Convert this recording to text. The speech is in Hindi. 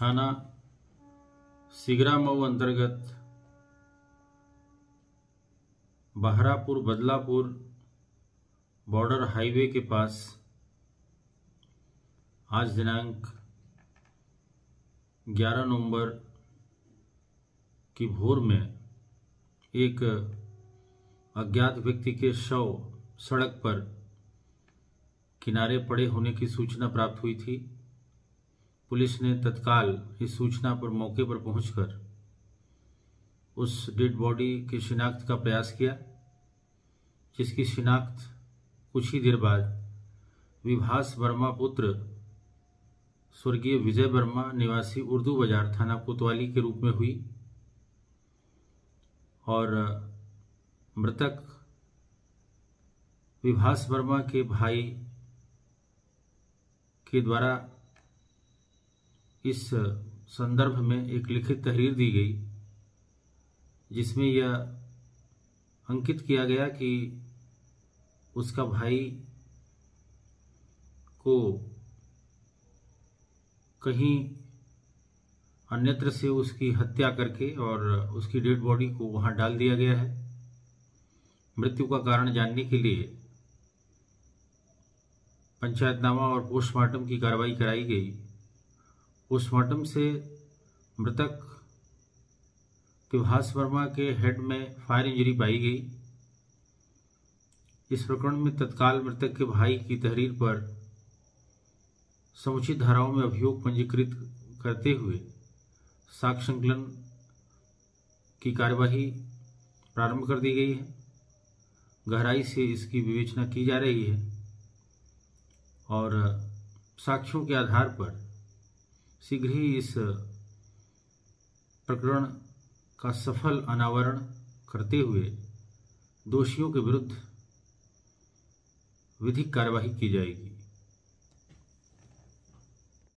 थाना सिगरा मऊ अंतर्गत बहरापुर, बदलापुर बॉर्डर हाईवे के पास आज दिनांक 11 नवंबर की भोर में एक अज्ञात व्यक्ति के शव सड़क पर किनारे पड़े होने की सूचना प्राप्त हुई थी। पुलिस ने तत्काल इस सूचना पर मौके पर पहुंचकर उस डेड बॉडी की शिनाख्त का प्रयास किया, जिसकी शिनाख्त कुछ ही देर बाद विभास वर्मा पुत्र, स्वर्गीय विजय वर्मा निवासी उर्दू बाज़ार थाना कोतवाली के रूप में हुई और मृतक विभास वर्मा के भाई के द्वारा इस संदर्भ में एक लिखित तहरीर दी गई, जिसमें यह अंकित किया गया कि उसका भाई को कहीं अन्यत्र से उसकी हत्या करके और उसकी डेड बॉडी को वहाँ डाल दिया गया है। मृत्यु का कारण जानने के लिए पंचायतनामा और पोस्टमार्टम की कार्रवाई कराई गई। पोस्टमार्टम से मृतक विभास वर्मा के हेड में फायर इंजरी पाई गई। इस प्रकरण में तत्काल मृतक के भाई की तहरीर पर समुचित धाराओं में अभियोग पंजीकृत करते हुए साक्ष्य संकलन की कार्यवाही प्रारंभ कर दी गई है। गहराई से इसकी विवेचना की जा रही है और साक्ष्यों के आधार पर शीघ्र ही इस प्रकरण का सफल अनावरण करते हुए दोषियों के विरुद्ध विधिक कार्यवाही की जाएगी।